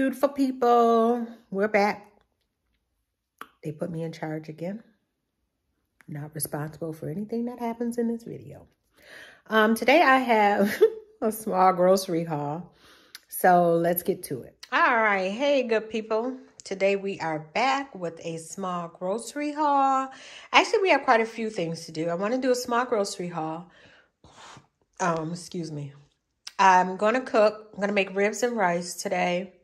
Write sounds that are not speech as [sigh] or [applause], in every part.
beautiful people. We're back. They put me in charge again. Not responsible for anything that happens in this video. Um, today I have [laughs] a small grocery haul. So let's get to it. All right. Hey, good people. Today we are back with a small grocery haul. Actually, we have quite a few things to do. I want to do a small grocery haul. Um, excuse me. I'm going to cook. I'm going to make ribs and rice today.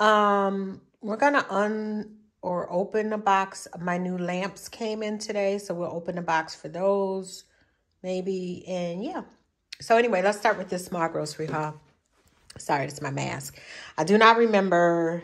Um, we're to un or open the box. My new lamps came in today, so we'll open the box for those maybe. And yeah. So anyway, let's start with this small grocery haul. Sorry, it's my mask. I do not remember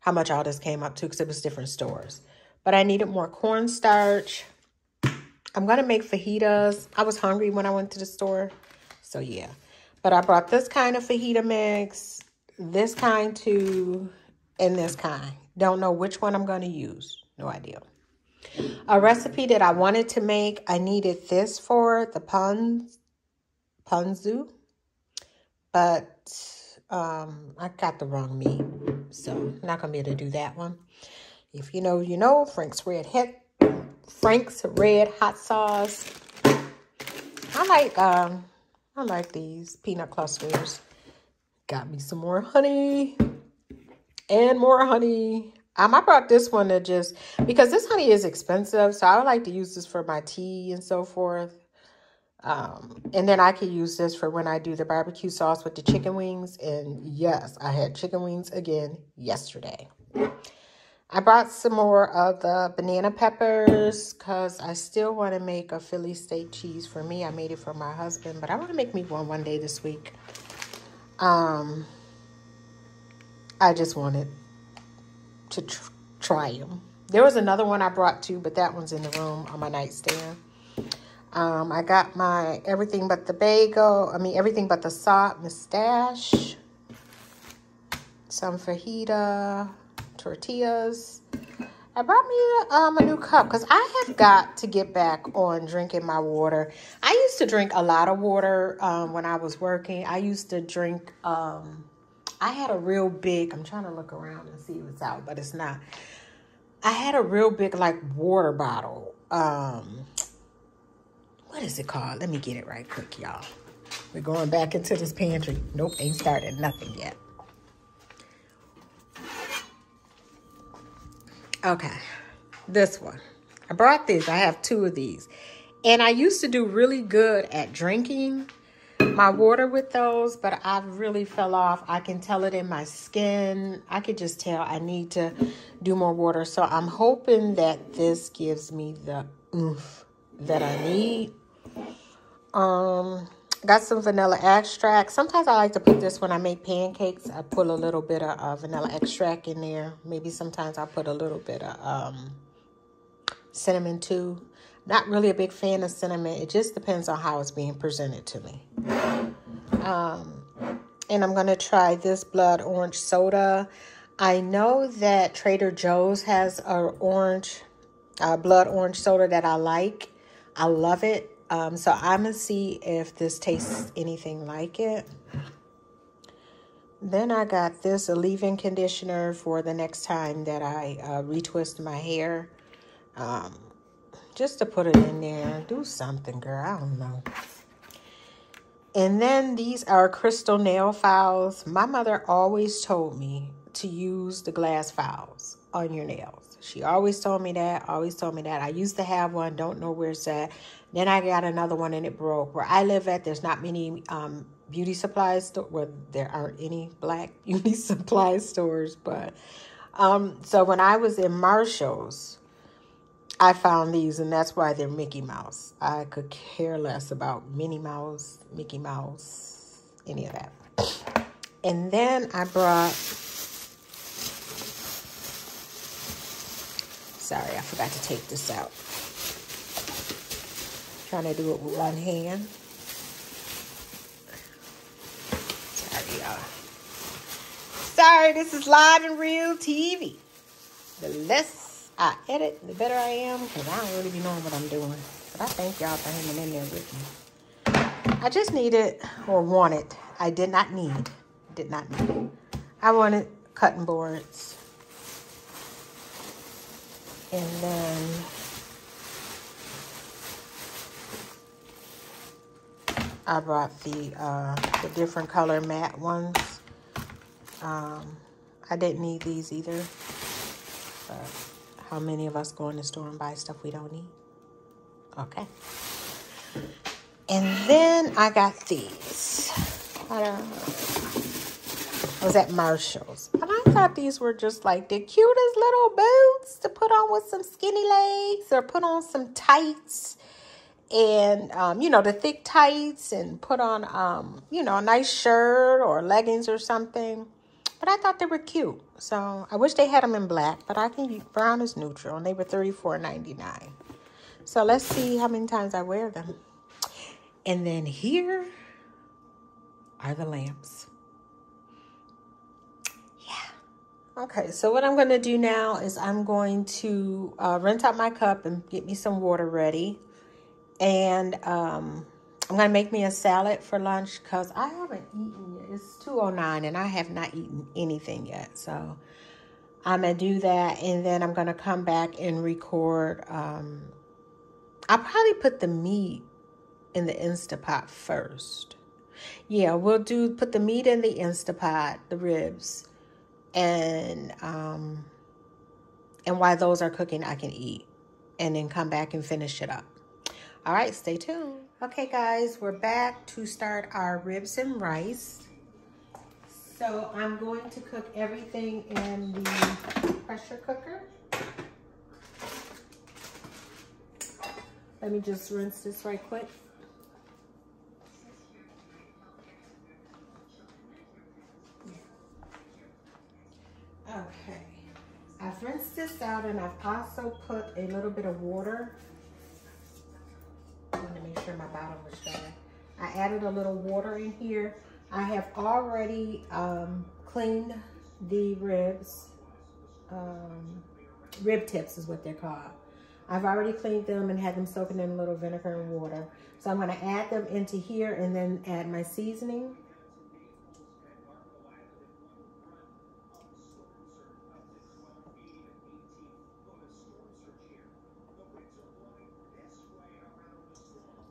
how much all this came up to because it was different stores. But I needed more cornstarch. I'm going to make fajitas. I was hungry when I went to the store. So yeah. But I brought this kind of fajita mix, this kind too, and this kind. Don't know which one I'm going to use. No idea. A recipe that I wanted to make, I needed this for the puns, ponzu, but um, I got the wrong meat, so I'm not going to be able to do that one. If you know, you know, Frank's Red Hot, Frank's Red Hot Sauce. I like um, I like these peanut clusters. Got me some more honey and more honey. Um, I brought this one to just, because this honey is expensive, so I would like to use this for my tea and so forth. Um, and then I could use this for when I do the barbecue sauce with the chicken wings. And yes, I had chicken wings again yesterday. I brought some more of the banana peppers because I still want to make a Philly steak cheese for me. I made it for my husband, but I want to make me one one day this week. Um, I just wanted to tr try them. There was another one I brought too, but that one's in the room on my nightstand. Um, I got my everything but the bagel. I mean, everything but the salt mustache. Some fajita tortillas. I brought me um, a new cup because I have got to get back on drinking my water. I used to drink a lot of water um, when I was working. I used to drink, um, I had a real big, I'm trying to look around and see it's out, but it's not. I had a real big, like, water bottle. Um, what is it called? Let me get it right quick, y'all. We're going back into this pantry. Nope, ain't started nothing yet. Okay, this one. I brought these. I have two of these. And I used to do really good at drinking my water with those, but I really fell off. I can tell it in my skin. I could just tell I need to do more water. So I'm hoping that this gives me the oomph that I need. Um, Got some vanilla extract. Sometimes I like to put this when I make pancakes. I put a little bit of uh, vanilla extract in there. Maybe sometimes I put a little bit of um, cinnamon too. Not really a big fan of cinnamon. It just depends on how it's being presented to me. Um, and I'm going to try this blood orange soda. I know that Trader Joe's has a orange, uh, blood orange soda that I like. I love it. Um, so I'm going to see if this tastes anything like it. Then I got this a leave-in conditioner for the next time that I uh, retwist my hair. Um, just to put it in there. Do something, girl. I don't know. And then these are crystal nail files. My mother always told me to use the glass files on your nails. She always told me that, always told me that. I used to have one, don't know where it's at. Then I got another one and it broke. Where I live at, there's not many um, beauty supply store where there aren't any black [laughs] beauty supply stores. But um, so when I was in Marshall's, I found these, and that's why they're Mickey Mouse. I could care less about Minnie Mouse, Mickey Mouse, any of that. And then I brought, sorry, I forgot to take this out. Trying to do it with one hand. Sorry, y'all. Sorry, this is live and real TV. The less I edit, the better I am, because I don't really be knowing what I'm doing. But I thank y'all for hanging in there with me. I just needed, or wanted, I did not need, did not need. I wanted cutting boards. And then I brought the uh, the different color matte ones. Um, I didn't need these either. But how many of us go in the store and buy stuff we don't need? Okay. And then I got these. I. I was at Marshall's. I thought these were just like the cutest little boots to put on with some skinny legs or put on some tights and um, you know the thick tights and put on um, you know a nice shirt or leggings or something. But i thought they were cute. So i wish they had them in black but i can brown is neutral and they were $34.99 so let's see how many times i wear them. And then here are the lamps yeah okay so what i'm going to do now is i'm going to uh, rinse out my cup and get me some water ready and um, I'm going to make me a salad for lunch because I haven't eaten yet. It's 2.09 and I have not eaten anything yet. So I'm going to do that and then I'm going to come back and record. Um, I'll probably put the meat in the Instapot first. Yeah, we'll do put the meat in the Instapot, the ribs, and um, and while those are cooking, I can eat, and then come back and finish it up. All right, stay tuned. Okay, guys, we're back to start our ribs and rice. So I'm going to cook everything in the pressure cooker. Let me just rinse this right quick. I've rinsed this out and I've also put a little bit of water to make sure my bottom was dry. I added a little water in here. I have already um, cleaned the ribs. Um, rib tips is what they're called. I've already cleaned them and had them soaking in a little vinegar and water. So I'm going to add them into here and then add my seasoning.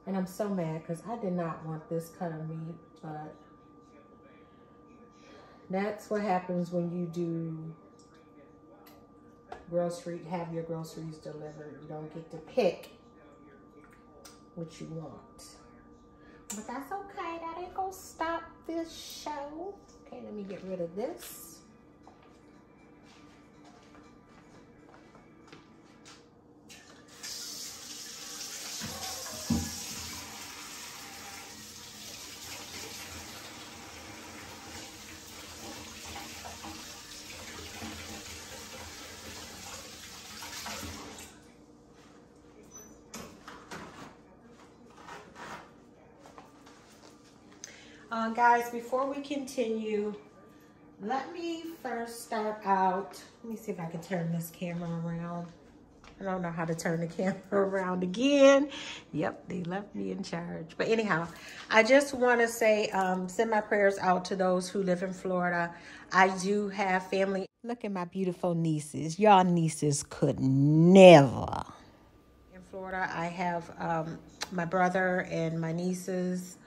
And I'm so mad because I did not want this cut of meat, but that's what happens when you do grocery, have your groceries delivered. You don't get to pick what you want. But that's okay. That ain't gonna stop this show. Okay, let me get rid of this. Uh, guys, before we continue, let me first start out. Let me see if I can turn this camera around. I don't know how to turn the [laughs] camera around again. Yep, they left me in charge. But anyhow, I just want to say, um, send my prayers out to those who live in Florida. I do have family. Look at my beautiful nieces. Y'all nieces could never. In Florida, I have um, my brother and my nieces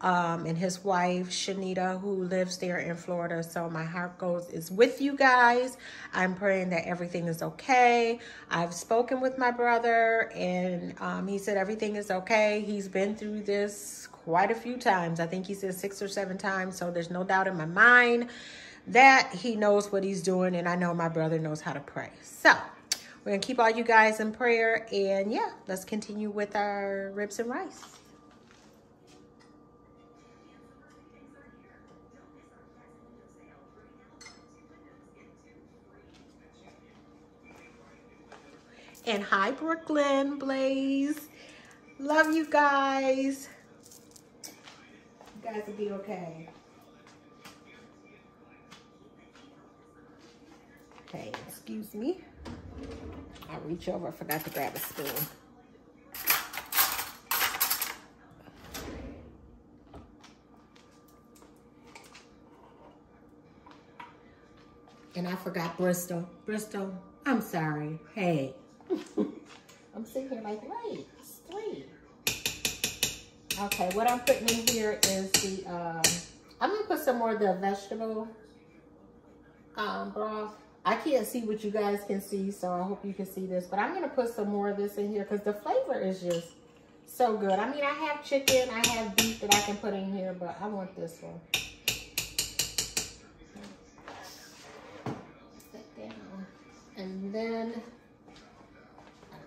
um, and his wife, Shanita, who lives there in Florida. So my heart goes is with you guys. I'm praying that everything is okay. I've spoken with my brother and um, he said everything is okay. He's been through this quite a few times. I think he said six or seven times. So there's no doubt in my mind that he knows what he's doing. And I know my brother knows how to pray. So we're going to keep all you guys in prayer. And yeah, let's continue with our ribs and rice. And hi, Brooklyn Blaze. Love you guys. You guys will be okay. Okay, excuse me. I reach over, I forgot to grab a spoon. And I forgot Bristol. Bristol, I'm sorry. Hey. I'm sitting here like, wait, it's three. Okay, what I'm putting in here is the, um, I'm gonna put some more of the vegetable um, broth. I can't see what you guys can see, so I hope you can see this. But I'm gonna put some more of this in here because the flavor is just so good. I mean, I have chicken, I have beef that I can put in here, but I want this one. And then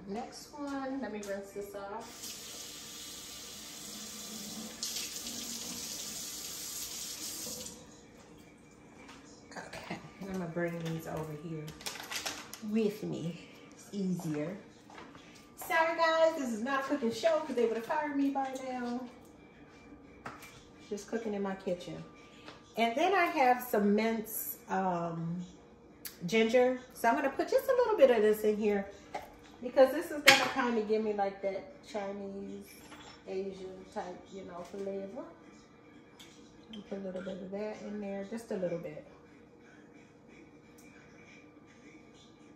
next one, let me rinse this off. Okay, I'm gonna bring these over here with me. It's easier. Sorry guys, this is not a cooking show because they would have fired me by now. Just cooking in my kitchen. And then I have some minced um, ginger. So I'm going to put just a little bit of this in here because this is to kind of give me like that Chinese, Asian type, you know, flavor. Put a little bit of that in there, just a little bit.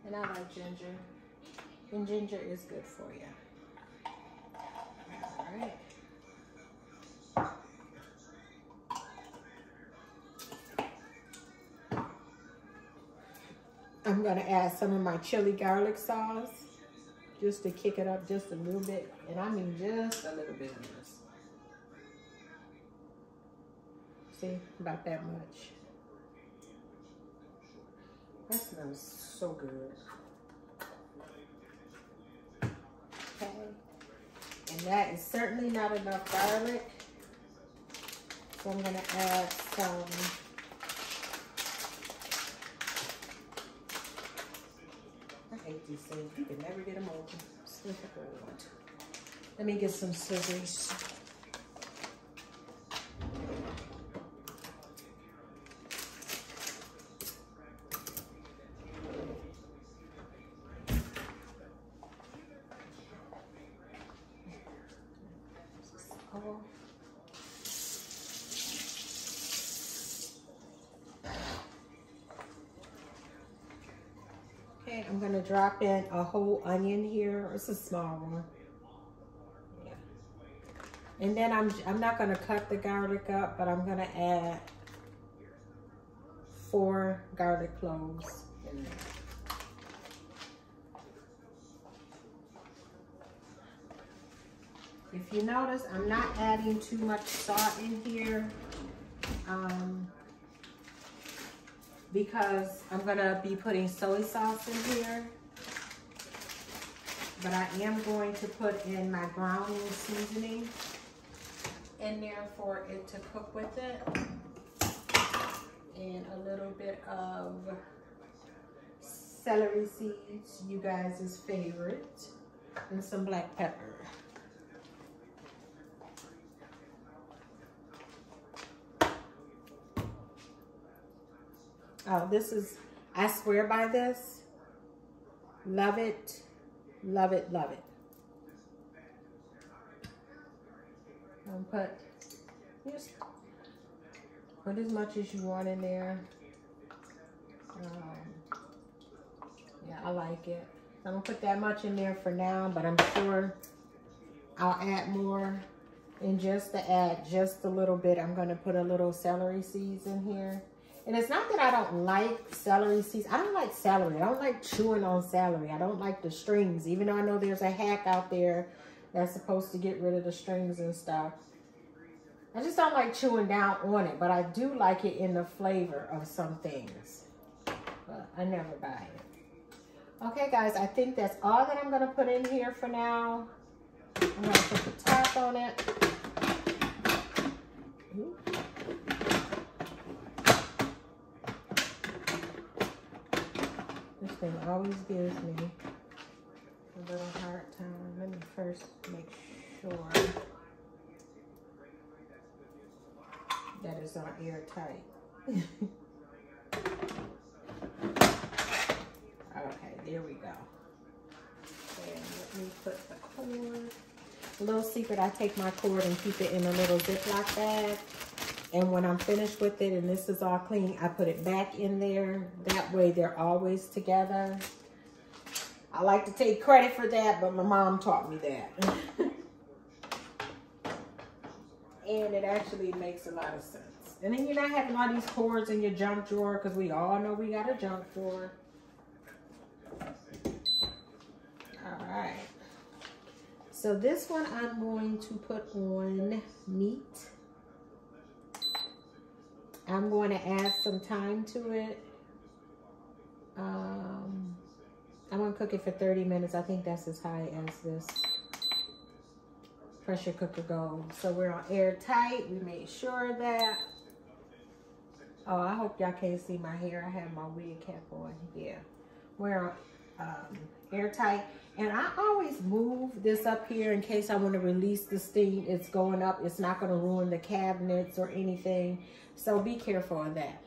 And I like ginger. And ginger is good for you. All right. I'm gonna add some of my chili garlic sauce just to kick it up just a little bit. And I mean just a little bit of this. See, about that much. That smells so good. Okay. And that is certainly not enough garlic. So I'm gonna add some hate these things. You can never get them open. Let me get some scissors. Okay, I'm gonna drop in a whole onion here. It's a small one. Yeah. And then I'm, I'm not gonna cut the garlic up, but I'm gonna add four garlic cloves in there. If you notice, I'm not adding too much salt in here. Um, because I'm gonna be putting soy sauce in here. But I am going to put in my browning seasoning in there for it to cook with it. And a little bit of celery seeds, you guys' favorite. And some black pepper. Oh, this is, I swear by this. Love it, love it, love it. I'll put, just put as much as you want in there. Um, yeah, I like it. I'm gonna put that much in there for now, but I'm sure I'll add more. And just to add just a little bit, I'm gonna put a little celery seeds in here. And it's not that I don't like celery seeds. I don't like celery. I don't like chewing on celery. I don't like the strings, even though I know there's a hack out there that's supposed to get rid of the strings and stuff. I just don't like chewing down on it, but I do like it in the flavor of some things. But I never buy it. Okay, guys, I think that's all that I'm going to put in here for now. I'm going to put the top on it. Ooh. Thing always gives me a little hard time. Let me first make sure that it's on airtight. [laughs] okay, there we go. And let me put the cord. A little secret, I take my cord and keep it in a little Ziploc bag And when I'm finished with it and this is all clean, I put it back in there. That way they're always together. I like to take credit for that, but my mom taught me that. [laughs] and it actually makes a lot of sense. And then you're not having all these cords in your junk drawer because we all know we got a junk drawer. All right. So this one I'm going to put on meat. I'm going to add some time to it. Um, I'm going to cook it for 30 minutes. I think that's as high as this pressure cooker goes. So we're on airtight. We made sure of that. Oh, I hope y'all can't see my hair. I have my wig cap on. Yeah. We're um, airtight. And I always move this up here in case I want to release the steam. It's going up. It's not going to ruin the cabinets or anything. So be careful of that.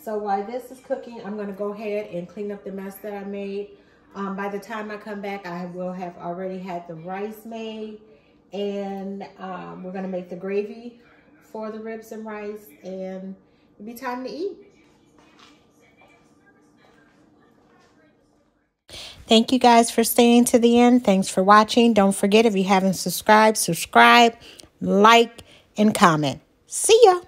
So while this is cooking, I'm going to go ahead and clean up the mess that I made. Um, by the time I come back, I will have already had the rice made. And um, we're going to make the gravy for the ribs and rice. And it'll be time to eat. Thank you guys for staying to the end. Thanks for watching. Don't forget, if you haven't subscribed, subscribe, like, and comment. See ya.